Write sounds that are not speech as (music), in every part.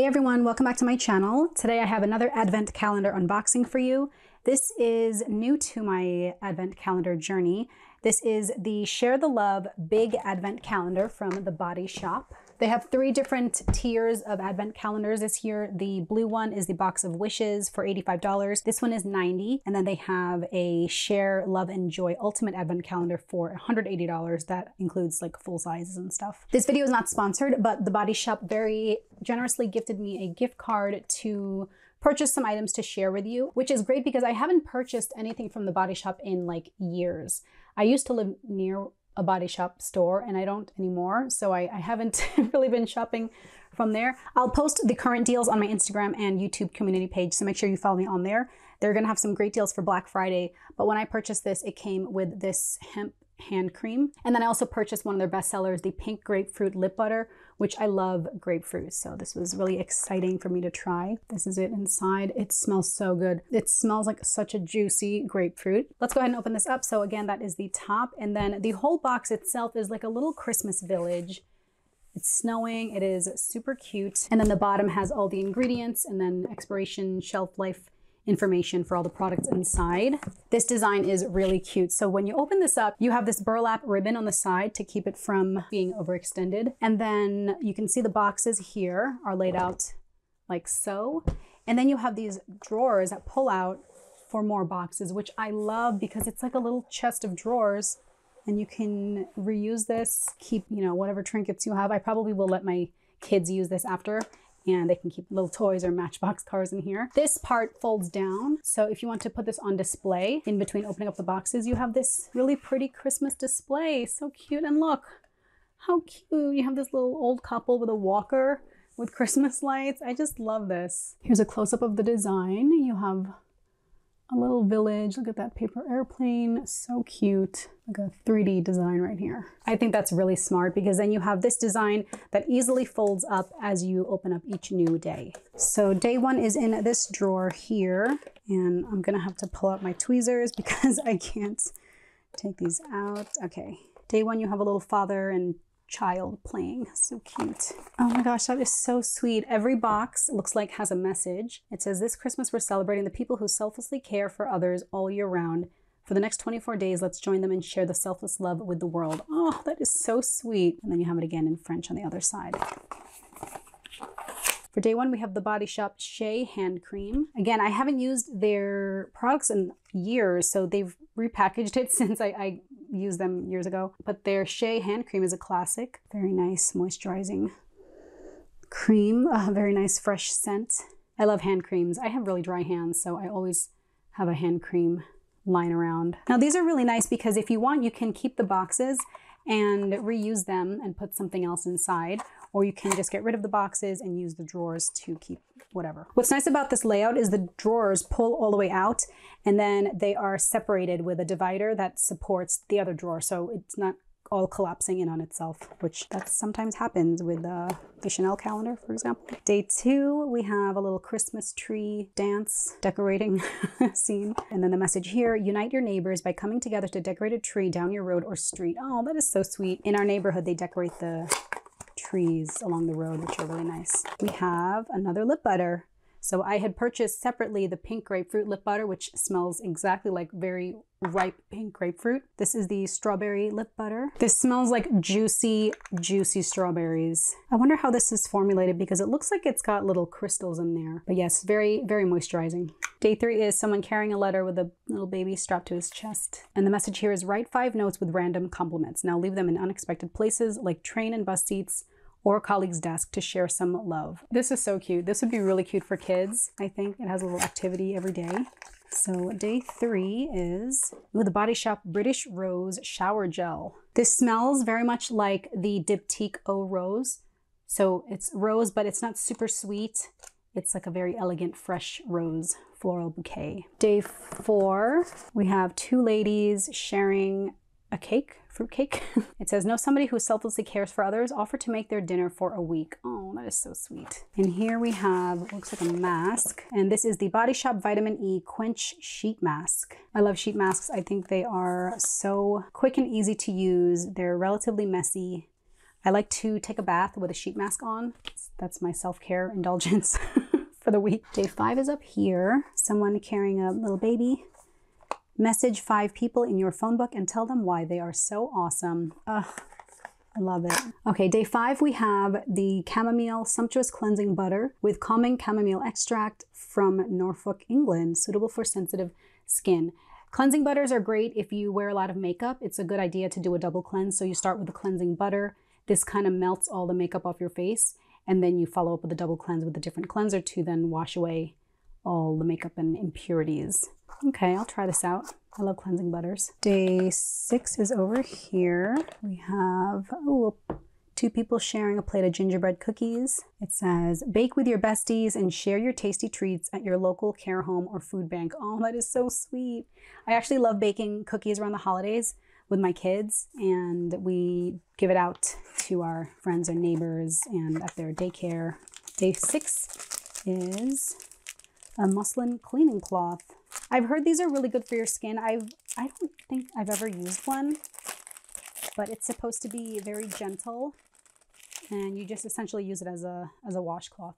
Hey everyone, welcome back to my channel. Today I have another advent calendar unboxing for you. This is new to my advent calendar journey. This is the Share the Love Big Advent Calendar from The Body Shop. They have three different tiers of advent calendars this year. The blue one is the box of wishes for $85. This one is 90 And then they have a Share Love and Joy Ultimate Advent Calendar for $180. That includes like full sizes and stuff. This video is not sponsored, but The Body Shop very generously gifted me a gift card to purchase some items to share with you, which is great because I haven't purchased anything from the body shop in like years. I used to live near a body shop store and I don't anymore. So I, I haven't (laughs) really been shopping from there. I'll post the current deals on my Instagram and YouTube community page. So make sure you follow me on there. They're going to have some great deals for Black Friday. But when I purchased this, it came with this hemp hand cream. And then I also purchased one of their best sellers, the pink grapefruit lip butter, which I love grapefruit. So this was really exciting for me to try. This is it inside. It smells so good. It smells like such a juicy grapefruit. Let's go ahead and open this up. So again, that is the top. And then the whole box itself is like a little Christmas village. It's snowing, it is super cute. And then the bottom has all the ingredients and then expiration, shelf life information for all the products inside. This design is really cute. So when you open this up, you have this burlap ribbon on the side to keep it from being overextended. And then you can see the boxes here are laid out like so. And then you have these drawers that pull out for more boxes, which I love because it's like a little chest of drawers and you can reuse this, keep, you know, whatever trinkets you have. I probably will let my kids use this after and they can keep little toys or matchbox (laughs) cars in here. This part folds down. So if you want to put this on display in between opening up the boxes, you have this really pretty Christmas display. So cute. And look, how cute. You have this little old couple with a walker with Christmas lights. I just love this. Here's a close-up of the design. You have a little village. Look at that paper airplane. So cute. Like a 3D design right here. I think that's really smart because then you have this design that easily folds up as you open up each new day. So day one is in this drawer here. And I'm gonna have to pull out my tweezers (laughs) because I can't take these out. Okay. Day one, you have a little father and child playing. So cute. Oh my gosh, that is so sweet. Every box looks like has a message. It says, this Christmas we're celebrating the people who selflessly care for others all year round. For the next 24 days, let's join them and share the selfless love with the world. Oh, that is so sweet. And then you have it again in French on the other side. For day one, we have the Body Shop Shea Hand Cream. Again, I haven't used their products in years, so they've repackaged it (laughs) since I, I used them years ago. But their Shea hand cream is a classic. Very nice moisturizing cream. A (laughs) uh, very nice fresh scent. I love hand creams. I have really dry hands, so I always have a hand cream lying around. Now these are really nice because if you want, you can keep the boxes and reuse them and put something else inside or you can just get rid of the boxes and use the drawers to keep whatever. What's nice about this layout is the drawers pull all the way out and then they are separated with a divider that supports the other drawer. So it's not all collapsing in on itself, which that sometimes happens with uh, the Chanel calendar, for example. Day two, we have a little Christmas tree dance decorating (laughs) scene. And then the message here, unite your neighbors by coming together to decorate a tree down your road or street. Oh, that is so sweet. In our neighborhood, they decorate the trees along the road, which are really nice. We have another lip butter. So I had purchased separately the pink grapefruit lip butter, which smells exactly like very ripe pink grapefruit. This is the strawberry lip butter. This smells like juicy, juicy strawberries. I wonder how this is formulated because it looks like it's got little crystals in there. But yes, very, very moisturizing. Day three is someone carrying a letter with a little baby strapped to his chest. And the message here is write five notes with random compliments. Now leave them in unexpected places like train and bus seats, or a colleague's desk to share some love. This is so cute. This would be really cute for kids. I think it has a little activity every day. So day three is ooh, the Body Shop British Rose Shower Gel. This smells very much like the Diptyque Eau Rose. So it's rose, but it's not super sweet. It's like a very elegant, fresh rose floral bouquet. Day four, we have two ladies sharing a cake fruit cake. (laughs) it says, know somebody who selflessly cares for others, offer to make their dinner for a week. Oh, that is so sweet. And here we have, looks like a mask. And this is the Body Shop Vitamin E Quench Sheet Mask. I love sheet masks. I think they are so quick and easy to use. They're relatively messy. I like to take a bath with a sheet mask on. That's my self-care (laughs) indulgence (laughs) for the week. Day five is up here. Someone carrying a little baby. Message five people in your phone book and tell them why they are so awesome. Ugh, I love it. Okay, day five, we have the chamomile sumptuous cleansing butter with calming chamomile extract from Norfolk, England, suitable for sensitive skin. Cleansing butters are great if you wear a lot of makeup. It's a good idea to do a double cleanse. So you start with the cleansing butter. This kind of melts all the makeup off your face. And then you follow up with a double cleanse with a different cleanser to then wash away all the makeup and impurities. Okay, I'll try this out. I love cleansing butters. Day six is over here. We have, oh, two people sharing a plate of gingerbread cookies. It says, bake with your besties and share your tasty treats at your local care home or food bank. Oh, that is so sweet. I actually love baking cookies around the holidays with my kids and we give it out to our friends and neighbors and at their daycare. Day six is a muslin cleaning cloth. I've heard these are really good for your skin. I've, I don't think I've ever used one, but it's supposed to be very gentle and you just essentially use it as a, as a washcloth.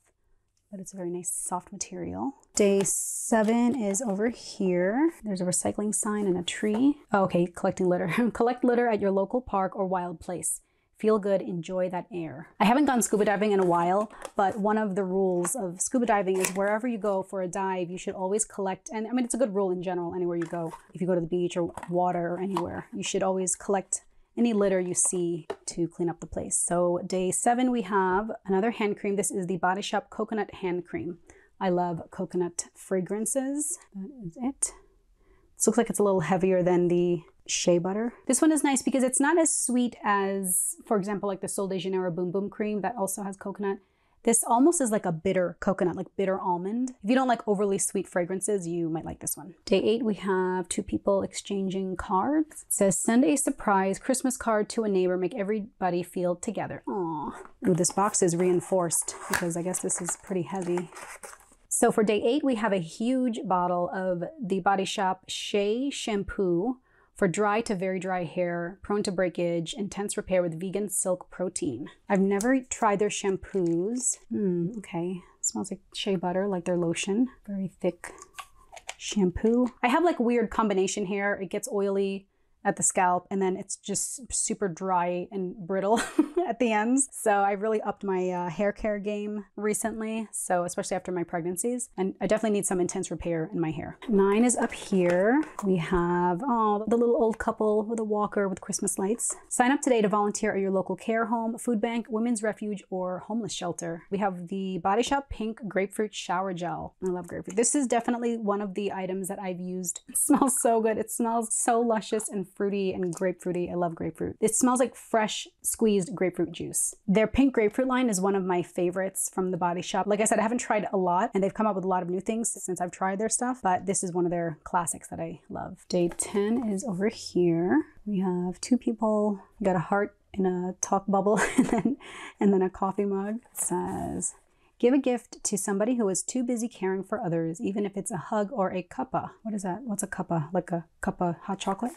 But it's a very nice soft material. Day seven is over here. There's a recycling sign and a tree. Oh, okay, collecting litter. (laughs) Collect litter at your local park or wild place feel good, enjoy that air. I haven't gone scuba diving in a while, but one of the rules of scuba diving is wherever you go for a dive, you should always collect, and I mean, it's a good rule in general, anywhere you go. If you go to the beach or water or anywhere, you should always collect any litter you see to clean up the place. So day seven, we have another hand cream. This is the Body Shop Coconut Hand Cream. I love coconut fragrances. That is it. This looks like it's a little heavier than the shea butter. This one is nice because it's not as sweet as, for example, like the Sol de Janeiro Bum Bum Cream that also has coconut. This almost is like a bitter coconut, like bitter almond. If you don't like overly sweet fragrances, you might like this one. Day eight, we have two people exchanging cards. It says, send a surprise Christmas card to a neighbor, make everybody feel together. Aww. Ooh, this box is reinforced because I guess this is pretty heavy. So for day eight, we have a huge bottle of the Body Shop Shea Shampoo for dry to very dry hair, prone to breakage, intense repair with vegan silk protein. I've never tried their shampoos. Hmm, okay. It smells like shea butter, like their lotion. Very thick shampoo. I have like weird combination hair. It gets oily at the scalp and then it's just super dry and brittle (laughs) at the ends. So I really upped my uh, hair care game recently. So especially after my pregnancies and I definitely need some intense repair in my hair. Nine is up here. We have, oh, the little old couple with a walker with Christmas lights. Sign up today to volunteer at your local care home, food bank, women's refuge, or homeless shelter. We have the Body Shop Pink Grapefruit Shower Gel. I love grapefruit. This is definitely one of the items that I've used. It (laughs) smells so good. It smells so luscious and fruity and grapefruity. I love grapefruit. It smells like fresh squeezed grapefruit juice. Their pink grapefruit line is one of my favorites from the Body Shop. Like I said, I haven't tried a lot and they've come up with a lot of new things since I've tried their stuff, but this is one of their classics that I love. Day 10 is over here. We have two people, got a heart in a talk bubble (laughs) and then and then a coffee mug. It says Give a gift to somebody who is too busy caring for others, even if it's a hug or a cuppa. What is that? What's a cuppa? Like a cup of hot chocolate?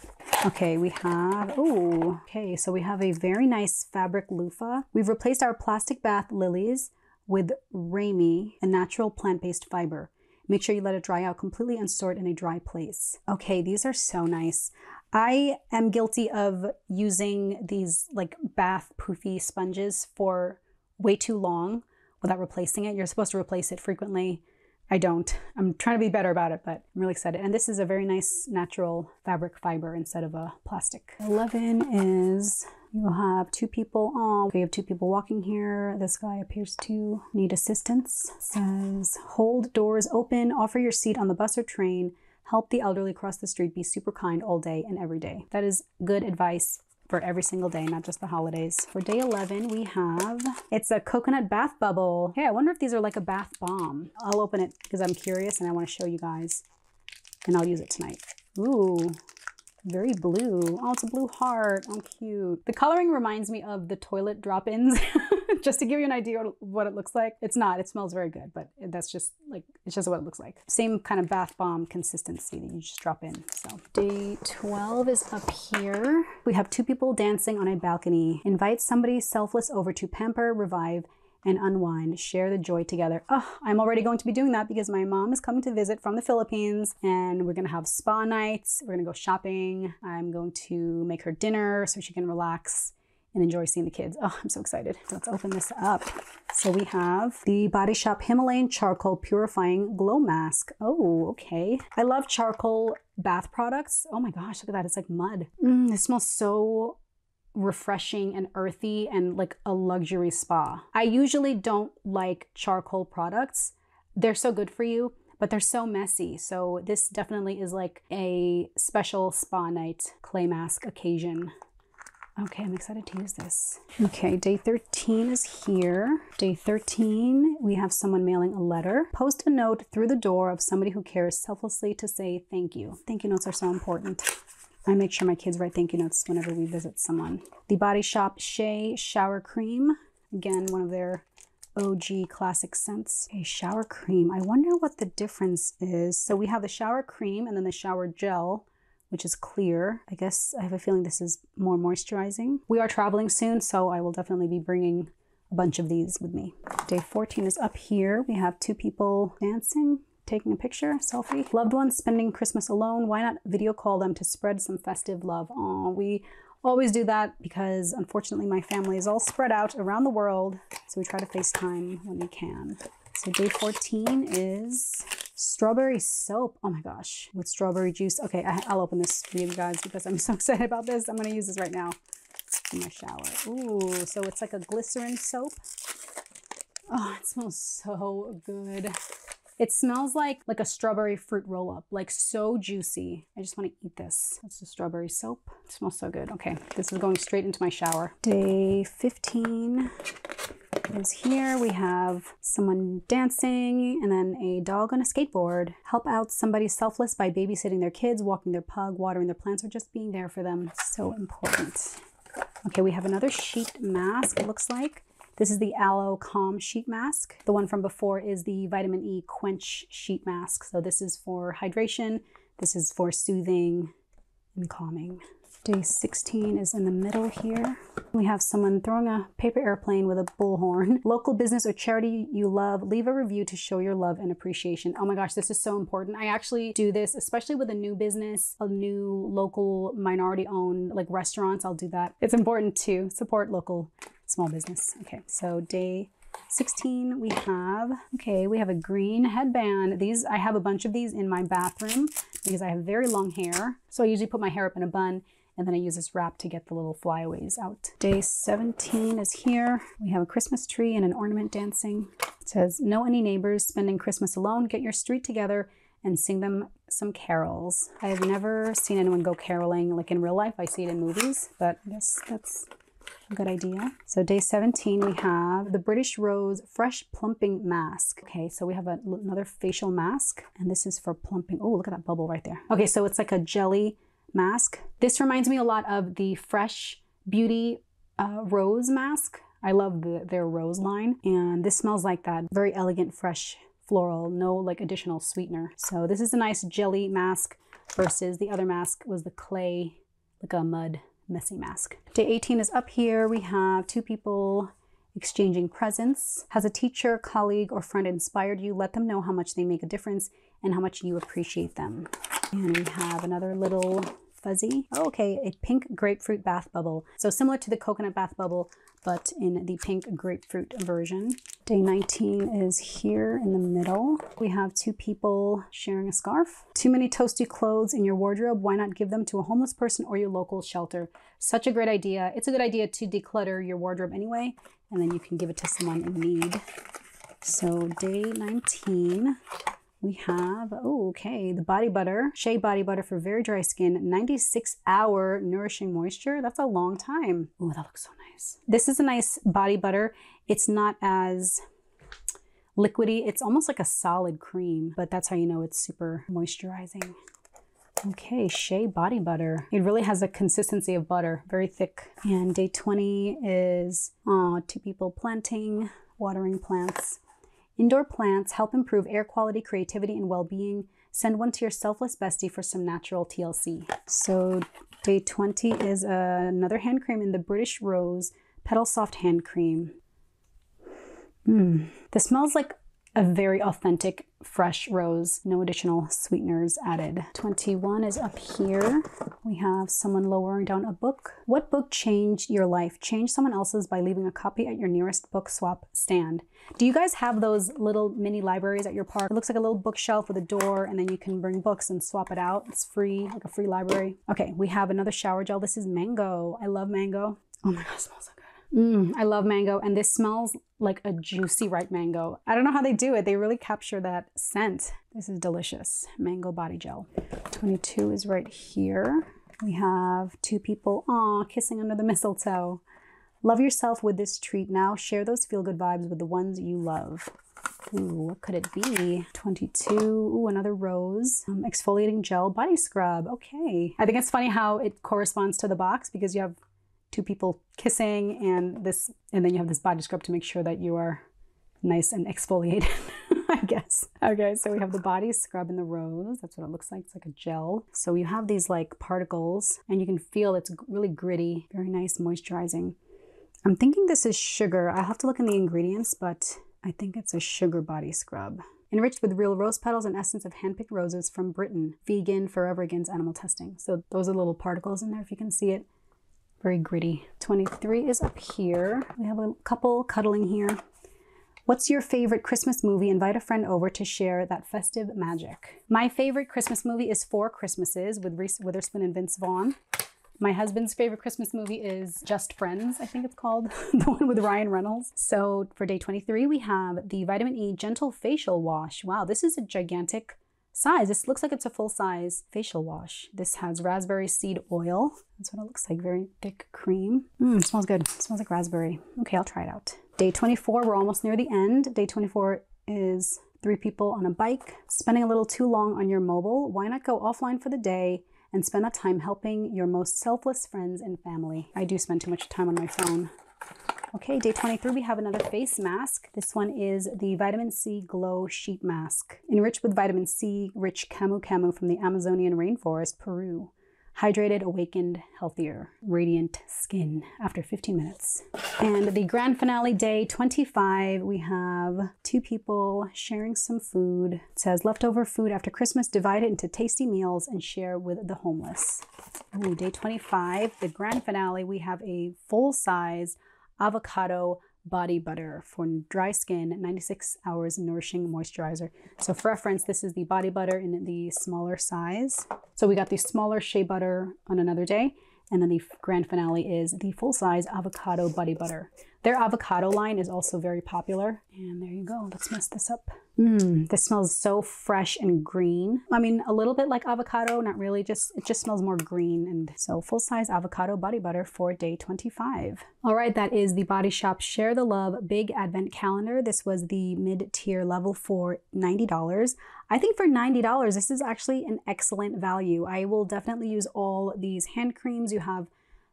Okay, we have, oh, okay, so we have a very nice fabric loofah. We've replaced our plastic bath lilies with ramie, a natural plant-based fiber. Make sure you let it dry out completely and store it in a dry place. Okay, these are so nice. I am guilty of using these like bath poofy sponges for way too long without replacing it. You're supposed to replace it frequently. I don't. I'm trying to be better about it, but I'm really excited. And this is a very nice natural fabric fiber instead of a plastic. 11 is you have two people. Oh, we have two people walking here. This guy appears to need assistance. It says, hold doors open, offer your seat on the bus or train, help the elderly cross the street, be super kind all day and every day. That is good advice for every single day, not just the holidays. For day 11, we have, it's a coconut bath bubble. Hey, I wonder if these are like a bath bomb. I'll open it because I'm curious and I want to show you guys and I'll use it tonight. Ooh, very blue. Oh, it's a blue heart. Oh, cute. The coloring reminds me of the toilet drop-ins. (laughs) just to give you an idea of what it looks like. It's not. It smells very good, but that's just like, it's just what it looks like. Same kind of bath bomb consistency that you just drop in. So day 12 is up here. We have two people dancing on a balcony. Invite somebody selfless over to pamper, revive, and unwind. Share the joy together. Oh, I'm already going to be doing that because my mom is coming to visit from the Philippines and we're to have spa nights. We're to go shopping. I'm going to make her dinner so she can relax and enjoy seeing the kids. Oh, I'm so excited. Let's open this up. So we have the Body Shop Himalayan Charcoal Purifying Glow Mask. Oh, okay. I love charcoal bath products. Oh my gosh, look at that. It's like mud. Mm, it smells so refreshing and earthy and like a luxury spa. I usually don't like charcoal products. They're so good for you, but they're so messy. So this definitely is like a special spa night clay mask occasion. Okay, I'm excited to use this. Okay, day 13 is here. Day 13, we have someone mailing a letter. Post a note through the door of somebody who cares selflessly to say thank you. Thank you notes are so important. I make sure my kids write thank you notes whenever we visit someone. The Body Shop Shea Shower Cream. Again, one of their OG classic scents. Okay, shower cream. I wonder what the difference is. So we have the shower cream and then the shower gel which is clear. I guess I have a feeling this is more moisturizing. We are traveling soon, so I will definitely be bringing a bunch of these with me. Day 14 is up here. We have two people dancing, taking a picture, selfie. Loved ones spending Christmas alone. Why not video call them to spread some festive love? Oh, we always do that because unfortunately my family is all spread out around the world. So we try to FaceTime when we can. So day 14 is strawberry soap. Oh my gosh, with strawberry juice. Okay, I, will open this for you guys because I'm (laughs) so excited about this. I'm going to use this right now in my shower. Ooh, so it's like a glycerin soap. Oh, it smells so good. It smells like like a strawberry fruit roll up, like so juicy. I just want to eat this. That's the strawberry soap. It smells so good. Okay, this is going straight into my shower. Day 15 is here. We have someone dancing and then a dog on a skateboard. Help out somebody selfless by babysitting their kids, walking their pug, watering their plants, or just being there for them. So important. Okay, we have another sheet mask, it looks like. This is the Aloe Calm Sheet Mask. The one from before is the Vitamin E Quench Sheet Mask. So this is for hydration. This is for soothing and calming. Day 16 is in the middle here. We have someone throwing a paper airplane with a bullhorn. (laughs) Local business or charity you love, leave a review to show your love and appreciation. Oh my gosh, this is so important. I actually do this, especially with a new business, a new local minority owned like restaurants. I'll do that. It's important to support local small business. Okay, so day 16 we have okay we have a green headband these i have a bunch of these in my bathroom because i have very long hair so i usually put my hair up in a bun and then I use this wrap to get the little flyaways out. Day 17 is here. We have a Christmas tree and an ornament dancing. It says, know any neighbors spending Christmas alone? Get your street together and sing them some carols. I have never seen anyone go caroling like in real life. I see it in movies, but I guess that's a good idea. So day 17, we have the British Rose Fresh Plumping Mask. Okay, so we have a, another facial mask, and this is for plumping. Oh, look at that bubble right there. Okay, so it's like a jelly mask. This reminds me a lot of the Fresh Beauty uh, Rose mask. I love the, their rose line. And this smells like that very elegant, fresh floral, no like additional sweetener. So this is a nice jelly mask versus the other mask was the clay, like a mud messy mask. Day 18 is up here. We have two people exchanging presents. Has a teacher, colleague, or friend inspired you? Let them know how much they make a difference and how much you appreciate them. And we have another little fuzzy. Oh, okay, a pink grapefruit bath bubble. So similar to the coconut bath bubble, but in the pink grapefruit version. Day 19 is here in the middle. We have two people sharing a scarf. Too many toasty clothes in your wardrobe. Why not give them to a homeless person or your local shelter? Such a great idea. It's a good idea to declutter your wardrobe anyway, and then you can give it to someone in need. So day 19 we have, oh, okay, the body butter, Shea Body Butter for very dry skin, 96 hour nourishing moisture. That's a long time. Oh, that looks so nice. This is a nice body butter. It's not as liquidy. It's almost like a solid cream, but that's how you know it's super moisturizing. Okay, Shea Body Butter. It really has a consistency of butter, very thick. And day 20 is two people planting, watering plants. Indoor plants help improve air quality, creativity, and well being. Send one to your selfless bestie for some natural TLC. So, day 20 is uh, another hand cream in the British Rose Petal Soft Hand Cream. Mm. This smells like a very authentic fresh rose, no additional sweeteners added. 21 is up here. We have someone lowering down a book. What book changed your life? Change someone else's by leaving a copy at your nearest book swap stand. Do you guys have those little mini libraries at your park? It looks like a little bookshelf with a door and then you can bring books and swap it out. It's free, like a free library. Okay, we have another shower gel. This is mango. I love mango. Oh my god, smells so. Mm, I love mango, and this smells like a juicy ripe mango. I don't know how they do it. They really capture that scent. This is delicious. Mango body gel. 22 is right here. We have two people, aw, kissing under the mistletoe. Love yourself with this treat now. Share those feel-good vibes with the ones you love. Ooh, what could it be? 22. Ooh, another rose. Um, exfoliating gel body scrub. Okay. I think it's funny how it corresponds to the box because you have two people kissing and this and then you have this body scrub to make sure that you are nice and exfoliated (laughs) I guess. Okay, so we have the body scrub in the rose. That's what it looks like. It's like a gel. So you have these like particles and you can feel it's really gritty, very nice moisturizing. I'm thinking this is sugar. I'll have to look in the ingredients, but I think it's a sugar body scrub. Enriched with real rose petals and essence of handpicked roses from Britain. Vegan, forever against animal testing. So those are little particles in there if you can see it. Very gritty. 23 is up here. We have a couple cuddling here. What's your favorite Christmas movie? Invite a friend over to share that festive magic. My favorite Christmas movie is Four Christmases with Reese Witherspoon and Vince Vaughn. My husband's favorite Christmas movie is Just Friends, I think it's called, (laughs) the one with Ryan Reynolds. So for day 23, we have the Vitamin E Gentle Facial Wash. Wow, this is a gigantic size. This looks like it's a full size facial wash. This has raspberry seed oil. That's what it looks like, very thick cream. Mmm, smells good. It smells like raspberry. Okay, I'll try it out. Day 24, we're almost near the end. Day 24 is three people on a bike. Spending a little too long on your mobile, why not go offline for the day and spend that time helping your most selfless friends and family. I do spend too much time on my phone. Okay, day 23, we have another face mask. This one is the Vitamin C Glow Sheet Mask. Enriched with vitamin C, rich camu camu from the Amazonian rainforest, Peru. Hydrated, awakened, healthier, radiant skin after 15 minutes. And the grand finale, day 25, we have two people sharing some food. It says leftover food after Christmas, divide it into tasty meals and share with the homeless. Ooh, day 25, the grand finale, we have a full size avocado body butter for dry skin, 96 hours nourishing moisturizer. So for reference, this is the body butter in the smaller size. So we got the smaller shea butter on another day. And then the grand finale is the full size avocado body butter. Their avocado line is also very popular. And there you go. Let's mess this up. Mmm, this smells so fresh and green. I mean, a little bit like avocado, not really, just it just smells more green. And so full-size avocado body butter for day 25. All right, that is the Body Shop Share the Love Big Advent Calendar. This was the mid-tier level for $90. I think for $90, this is actually an excellent value. I will definitely use all these hand creams. You have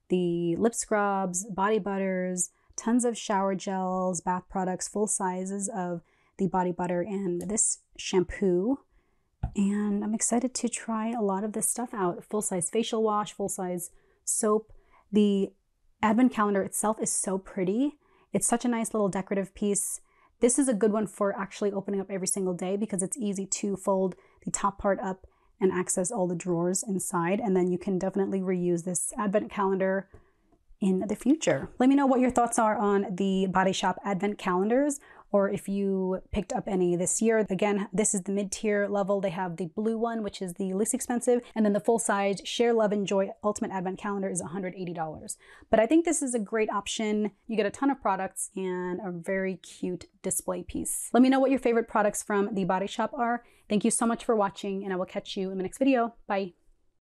the lip scrubs, body butters, tons of shower gels, bath products, full sizes of the body butter and this shampoo. And I'm excited to try a lot of this stuff out. Full size facial wash, full size soap. The advent calendar itself is so pretty. It's such a nice little decorative piece. This is a good one for actually opening up every single day because it's easy to fold the top part up and access all the drawers inside. And then you can definitely reuse this advent calendar in the future. Let me know what your thoughts are on the Body Shop advent calendars or if you picked up any this year. Again, this is the mid-tier level. They have the blue one, which is the least expensive, and then the full-size Share Love and Joy Ultimate Advent Calendar is $180. But I think this is a great option. You get a ton of products and a very cute display piece. Let me know what your favorite products from the Body Shop are. Thank you so much for watching, and I will catch you in the next video. Bye.